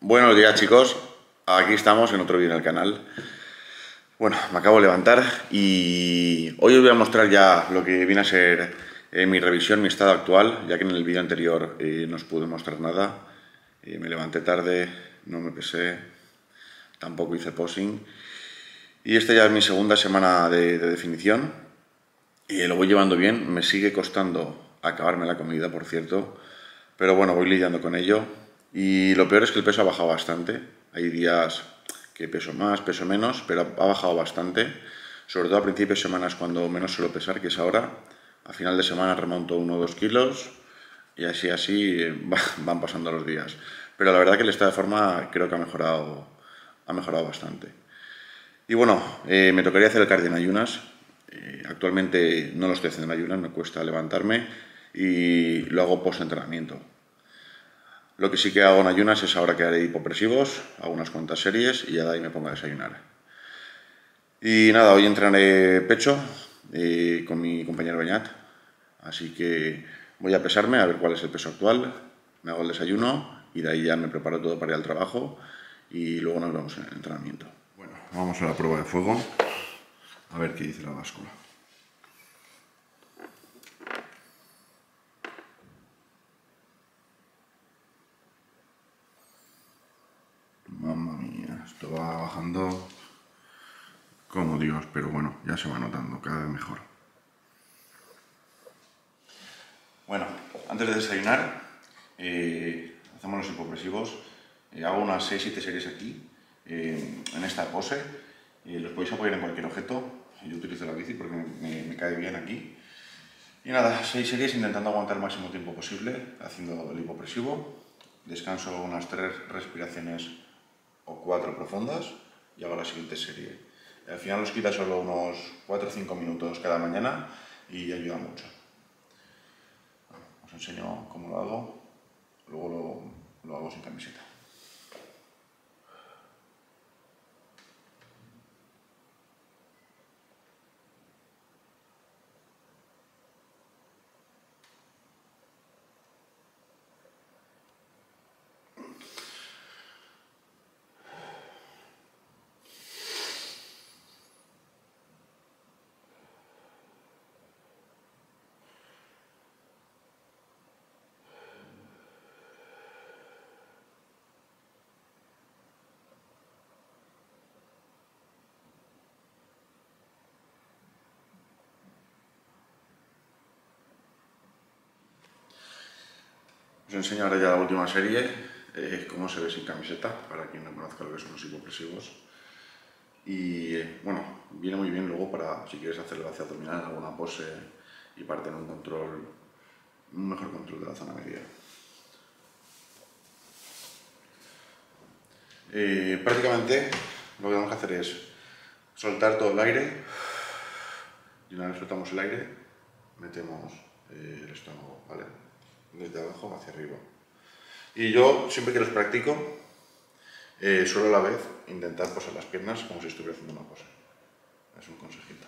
Buenos días chicos, aquí estamos en otro vídeo en el canal. Bueno, me acabo de levantar y hoy os voy a mostrar ya lo que viene a ser eh, mi revisión, mi estado actual, ya que en el vídeo anterior eh, no os pude mostrar nada. Eh, me levanté tarde, no me pesé, tampoco hice posing. Y esta ya es mi segunda semana de, de definición lo voy llevando bien, me sigue costando acabarme la comida, por cierto, pero bueno, voy lidiando con ello. Y lo peor es que el peso ha bajado bastante. Hay días que peso más, peso menos, pero ha bajado bastante. Sobre todo a principios de semanas cuando menos suelo pesar, que es ahora. A final de semana remonto 1 o 2 kilos y así, así van pasando los días. Pero la verdad que el estado de forma creo que ha mejorado, ha mejorado bastante. Y bueno, eh, me tocaría hacer el cardio en ayunas. Eh, actualmente no lo estoy haciendo en ayunas, me cuesta levantarme y lo hago post-entrenamiento. Lo que sí que hago en ayunas es ahora que haré hipopresivos, hago unas cuantas series y ya de ahí me pongo a desayunar. Y nada, hoy entrenaré pecho eh, con mi compañero Beñat, así que voy a pesarme a ver cuál es el peso actual, me hago el desayuno y de ahí ya me preparo todo para ir al trabajo y luego nos vemos en el entrenamiento. Bueno, vamos a la prueba de fuego, a ver qué dice la báscula. Esto va bajando como Dios, pero bueno, ya se va notando cada vez mejor. Bueno, antes de desayunar, eh, hacemos los hipopresivos. Eh, hago unas 6-7 series aquí, eh, en esta pose. los podéis apoyar en cualquier objeto. Yo utilizo la bici porque me, me cae bien aquí. Y nada, 6 series intentando aguantar el máximo tiempo posible, haciendo el hipopresivo. Descanso unas 3 respiraciones o cuatro profundas y hago la siguiente serie. Al final os quita solo unos 4 o 5 minutos cada mañana y ayuda mucho. os enseño cómo lo hago, luego lo hago sin camiseta. Os enseño ahora ya la última serie, eh, cómo se ve sin camiseta, para quien no conozca lo que son los hipopresivos. Y eh, bueno, viene muy bien luego para si quieres hacer el vacío abdominal, alguna pose y para tener un control, un mejor control de la zona media. Eh, prácticamente lo que vamos a hacer es soltar todo el aire y una vez soltamos el aire metemos el estómago, ¿vale? Desde abajo hacia arriba. Y yo, siempre que los practico, eh, suelo a la vez intentar posar las piernas como si estuviera haciendo una pose. Es un consejito.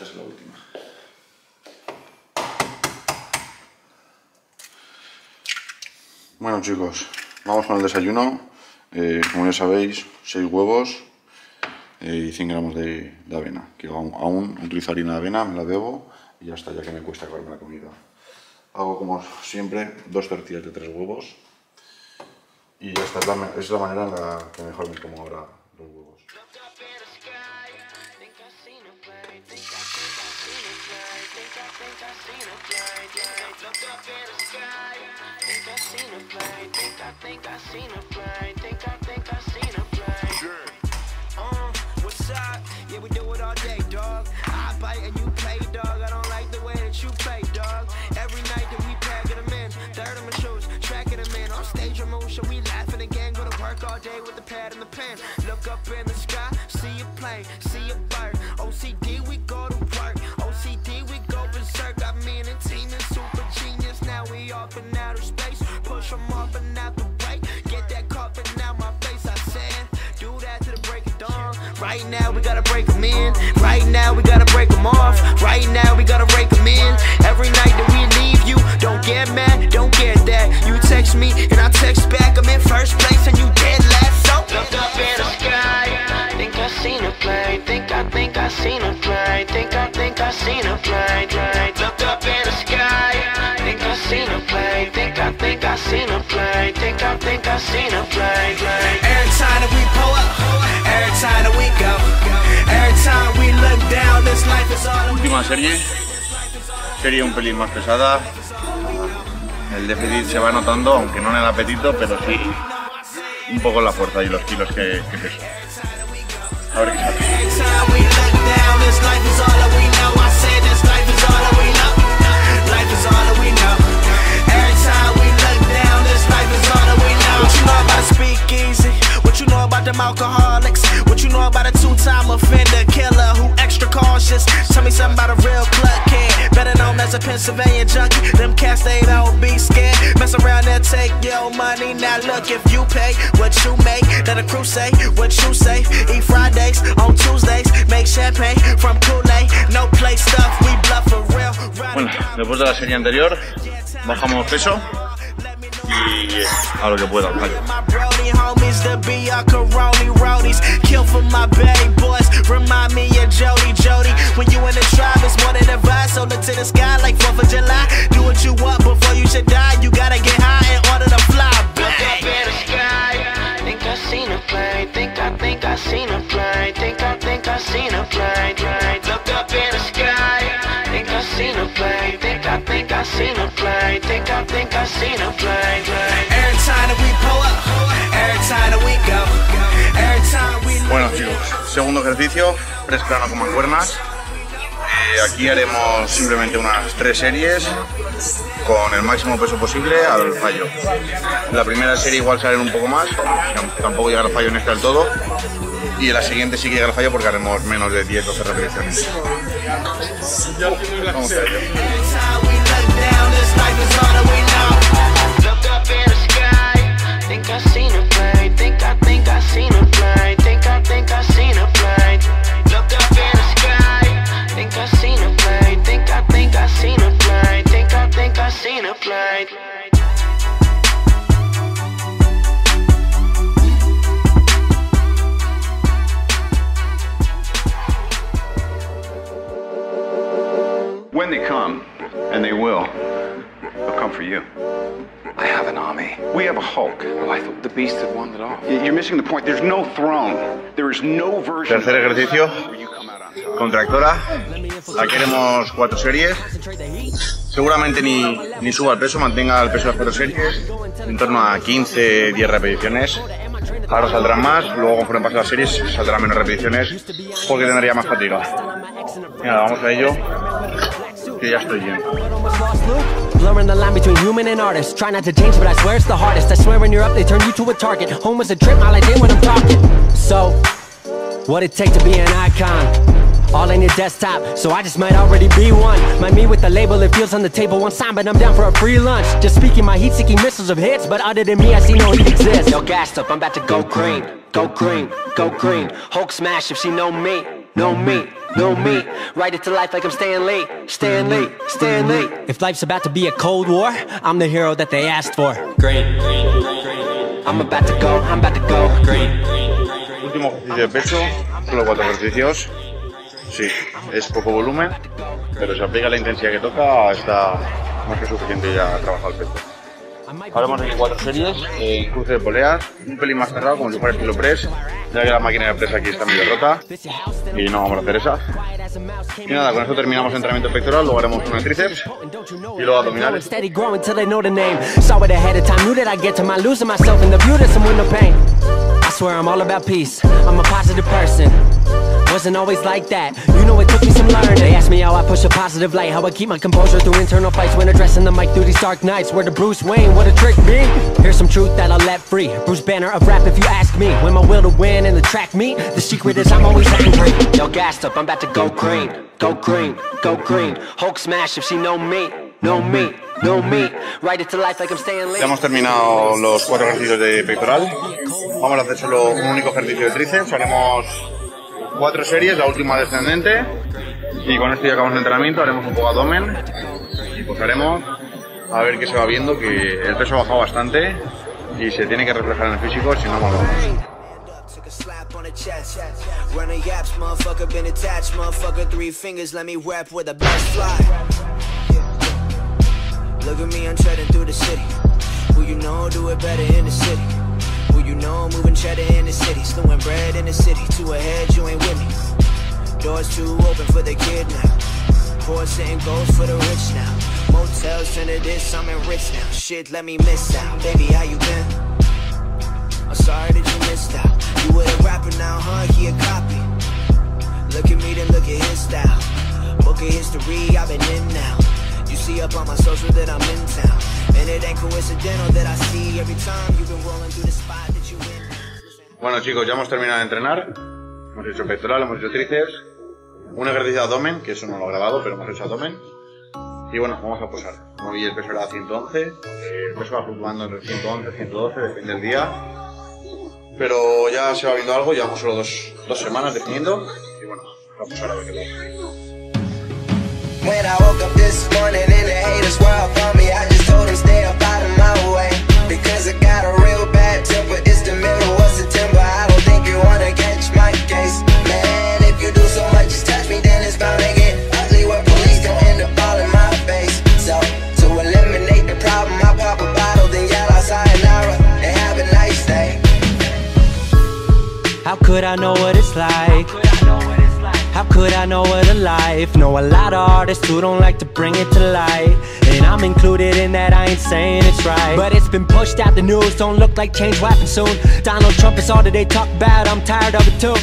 esta es la última. Bueno chicos, vamos con el desayuno. Eh, como ya sabéis, 6 huevos eh, y 100 gramos de, avena. Que aún, aún, utilizo harina de avena, me la debo y ya está, ya que me cuesta acabarme la comida. Hago como siempre dos tortillas de tres huevos y ya está, es la manera en la que mejor me como ahora los huevos. Think I seen a fly. Think I think I seen a fly. Uh, what's up? Yeah, we do it all day, dog. I bite and you play, dog. I don't like the way that you play, dog. Every night that we pack them in, third of my shoes, tracking them in. On stage emotion, we laughing again. Go to work all day with the pad and the pen. Look up in the sky. see a plane, see a bird. Push 'em up and out the way. Get that and out my face. I said, do that to the break of dawn. Right now, we gotta break 'em in. Right now, we gotta break 'em off. Right now, we gotta break 'em in. Every night that we leave you, don't get mad, don't get that. You text me and I text back. I'm in first place and you dead last. So look up in the sky. Think I seen a plane. Think I think I seen a plane. Think I think I seen a plane. Think I think I seen a plane. plane. Every time that we pull up, every time that we go, every time we look down, this life is all. Última serie, serie un pelín más pesada. El déficit se va notando, aunque no en el apetito, pero sí un poco la fuerza y los kilos que. A ver qué sale. Pennsylvania junkie. Them cats they don't be scared. Mess around and take your money. Now look, if you pay what you make, let a crew say what you say. Eat Fridays on Tuesdays, make champagne from Kool-Aid. No play stuff, we bluff for real. Bueno, después de la serie anterior, bajamos peso y a lo que pueda. vale. My Brody homies to be our Coroni roadies. Kill for my bay boys. Remind me of Jody Jody. When you in the tribe, it's more than a vibe. So look to the sky like 4th of July. Do what you want before you should die. You gotta get high in order to fly. Look up in the sky. Think I seen a plane. Think I think I seen a plane. Think I think I seen a plane. plane. Look up in the sky. Think I seen a plane. Think I think I seen a plane. Think I think I seen a plane. plane. Segundo ejercicio, press plano con mancuernas. Eh, aquí haremos simplemente unas tres series con el máximo peso posible al fallo. La primera serie igual salen un poco más, tampoco llega al fallo en este del todo. Y en la siguiente sí que llega al fallo porque haremos menos de 10-12 repeticiones. Vamos a ello. Will, they'll come for you. I have an army. We have a Hulk. Well, I thought the beast had wandered off. Y- You're missing the point. There's no throne. There is no version Tercer ejercicio, contractora. Aquí haremos cuatro series. Seguramente ni, ni suba el peso, mantenga el peso de las cuatro series. En torno a 15, 10 repeticiones. Ahora saldrán más, luego conforme pasen las series saldrán menos repeticiones porque tendría más fatiga. Vamos a ello. Blurring the line between human and artist. Try not to change, but I swear it's the hardest. I swear when you're up, they turn you to a target. Home was a trip, all I did when I'm talking. So, what it take to be an icon? All in your desktop, so I just might already be one. My me with the label, it feels on the table one sign, but I'm down for a free lunch. Just speaking my heat seeking missiles of hits, but other than me, I see no heat exist. Yo, gassed up, I'm about to go green, go green, go green. Hulk smash if she know me, know me, know me. Write it to life like I'm Stan Lee, Stan Lee, Stan Lee. If life's about to be a cold war, I'm the hero that they asked for. Green, I'm about to go, I'm about to go green. Último ejercicio de peso, solo cuatro ejercicios. Sí, es poco volumen, pero si aplica la intensidad que toca, está más que suficiente ya a trabajar el peso. Haremos aquí cuatro series, eh, cruce de poleas, un pelín más cerrado, como si fuera estilo press, ya que la máquina de press aquí está medio rota y no vamos a hacer esa. Y nada, con esto terminamos el entrenamiento pectoral, luego haremos una de tríceps y luego abdominales. I. I swear I'm all about peace. I'm a positive person. Wasn't always like that. You know it took me some learning. They ask me how I push a positive light, how I keep my composure through internal fights when addressing the mic through these dark nights. Where the Bruce Wayne would a trick me. Here's some truth that I'll let free. Bruce Banner of rap if you ask me. When my will to win and the track meet, the secret is I'm always angry. Yo, gassed up, I'm about to go green. Go green, go green. Hulk smash if she know me. Know me, Ya hemos terminado los cuatro ejercicios de pectoral. Vamos a hacer solo un único ejercicio de tríceps. Haremos cuatro series, la última descendente. Y con esto ya acabamos el entrenamiento. Haremos un poco abdomen. Y pues haremos a ver qué se va viendo, que el peso ha bajado bastante y se tiene que reflejar en el físico, si no, no vamos. Took a slap on the chest. Run a yaps, motherfucker, been attached, motherfucker. Three fingers, let me rap with the best fly. Look at me, I'm treading through the city. Who you know do it better in the city? Who you know moving cheddar in the city? Slewing bread in the city. Two ahead, you ain't with me. Doors too open for the kid now. Poor sitting goals for the rich now. Motels turn to this, I'm enriched now. Shit, let me miss out. Baby, how you been? I'm sorry that you missed out. You with a rapper now, huh? He a copy. Look at me, then look at his style. Book of history, I've been in now. See up on my social that I'm in town. And it ain't coincidental that I see every time you've been rolling through the spot that you in. Bueno chicos, ya hemos terminado de entrenar. Hemos hecho pectoral, hemos hecho tríceps. Un ejercicio de abdomen, que eso no lo he grabado, pero hemos hecho abdomen. Y bueno, vamos a posar. Moví el peso era 111. eh, El peso va fluctuando entre 111 112, depende del día. Pero ya se va viendo algo, llevamos solo dos, dos semanas definiendo. Y bueno, vamos a ver qué tal. When I woke up this morning and the haters were up on me, I just told them stay up out of my way. Because I got a real bad temper, it's the middle of September. I don't think you wanna catch my case. Man, if you do so much, just touch me, then it's bound to get ugly. Where police don't end up all in my face. So, to eliminate the problem, I pop a bottle, then yell out sayonara and have a nice day. How could I know what it's like? How could I know what a life? Know a lot of artists who don't like to bring it to light. And I'm included in that, I ain't saying it's right. But it's been pushed out the news, don't look like change will happen soon. Donald Trump is all that they talk about, I'm tired of it too.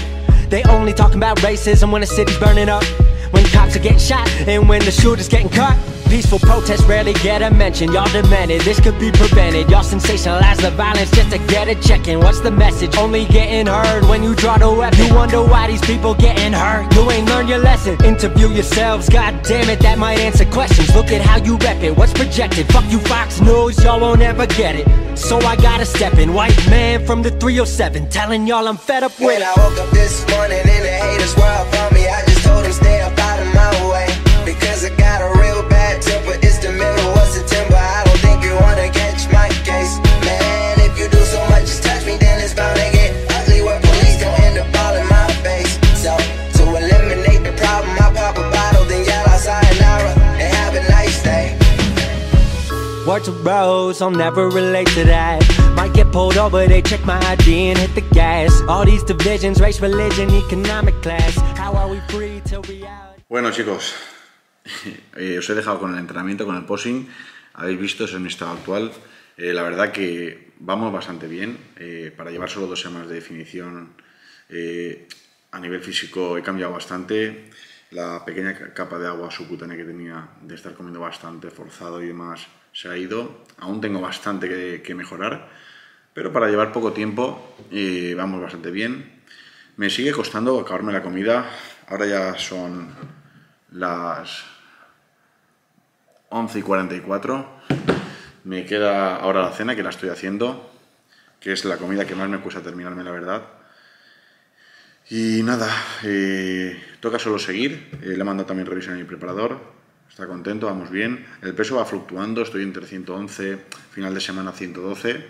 They only talking about racism when the city's burning up. When cops are getting shot and when the shooter's getting caught. Peaceful protests rarely get a mention. Y'all demanded this could be prevented. Y'all sensationalize the violence just to get a check in. What's the message? Only getting heard when you draw the weapon. You wonder why these people getting hurt. You ain't learned your lesson. Interview yourselves. God damn it, that might answer questions. Look at how you rep it. What's projected? Fuck you, Fox News. Y'all won't ever get it. So I gotta step in. White man from the 307. Telling y'all I'm fed up with When it. I woke up this morning and the haters were up on me, I just told them stay up out of my way. Because I got a real it's the middle of September. I don't think you wanna catch my case. Man, if you do so much, just touch me, then it's bound to get ugly. Where police don't end up all in my face. So, to eliminate the problem, I pop a bottle, then yell out sayonara and have a nice day. Word to Rose, I'll never relate to that. Might get pulled over, they check my ID and hit the gas. All these divisions, race, religion, economic class. How are we free till reality? Bueno chicos, eh, os he dejado con el entrenamiento, con el posing. Habéis visto, ese es mi estado actual. Eh, la verdad que vamos bastante bien. eh, para llevar solo dos semanas de definición, a nivel físico he cambiado bastante. La pequeña ca- capa de agua subcutánea que tenía de estar comiendo bastante forzado y demás se ha ido. Aún tengo bastante que, que mejorar, pero para llevar poco tiempo vamos bastante bien. Me sigue costando acabarme la comida. Ahora ya son las 11 y 44. Me queda ahora la cena que la estoy haciendo, que es la comida que más me cuesta terminarme, la verdad. Y nada, eh, toca solo seguir. Eh, le he mandado también revisión a mi preparador. Está contento, vamos bien. El peso va fluctuando, estoy entre 111, final de semana 112.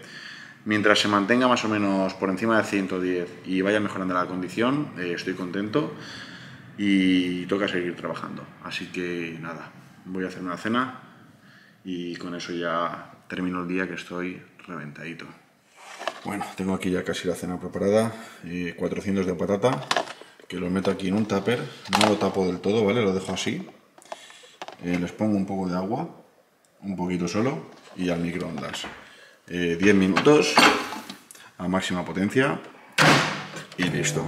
Mientras se mantenga más o menos por encima de 110 y vaya mejorando la condición, eh, estoy contento y toca seguir trabajando. Así que nada, voy a hacer una cena y con eso ya termino el día que estoy reventadito. Bueno, tengo aquí ya casi la cena preparada, eh, 400 de patata, que lo meto aquí en un tupper, no lo tapo del todo, ¿vale? Lo dejo así. Eh, les pongo un poco de agua, un poquito solo, y al microondas. Eh, 10 minutos a máxima potencia y listo.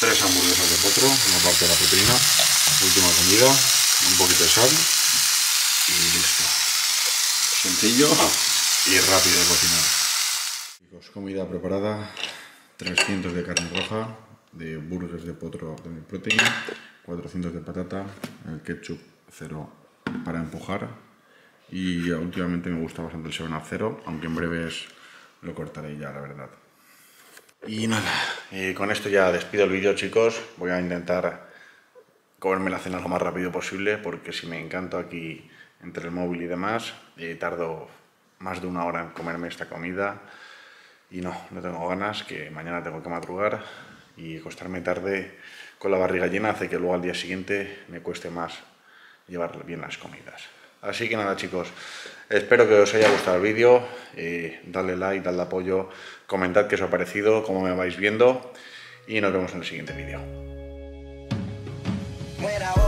Tres hamburguesas de potro, una parte de la proteína, última comida, un poquito de sal y listo. Sencillo y rápido de cocinar. Chicos, comida preparada, 300 de carne roja, de burgers de potro de mi proteína, 400 de patata, el ketchup cero para empujar y últimamente me gusta bastante el 7 a 0, aunque en breves lo cortaré ya, la verdad. Y nada, eh, con esto ya despido el vídeo chicos, voy a intentar comerme la cena lo más rápido posible porque si me encanto aquí entre el móvil y demás, eh, tardo más de una hora en comerme esta comida y no, no tengo ganas, que mañana tengo que madrugar y acostarme tarde con la barriga llena hace que luego al día siguiente me cueste más llevar bien las comidas. Así que nada chicos, espero que os haya gustado el vídeo, eh, dadle like, dadle apoyo, comentad qué os ha parecido, cómo me vais viendo y nos vemos en el siguiente vídeo. When I